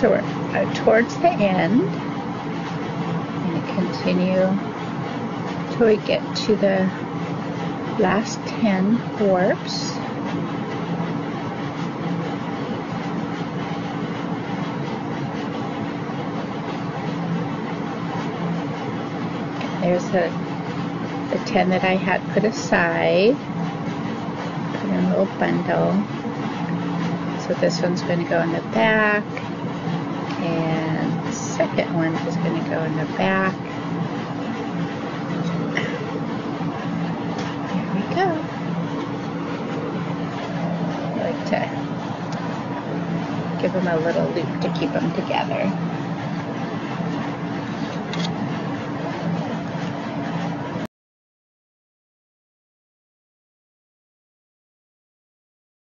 So we're uh, towards the end. To continue till we get to the last 10 warps. There's the, the 10 that I had put aside. Put in a little bundle. So this one's going to go in the back. And the second one is going to go in the back. There we go. I like to give them a little loop to keep them together.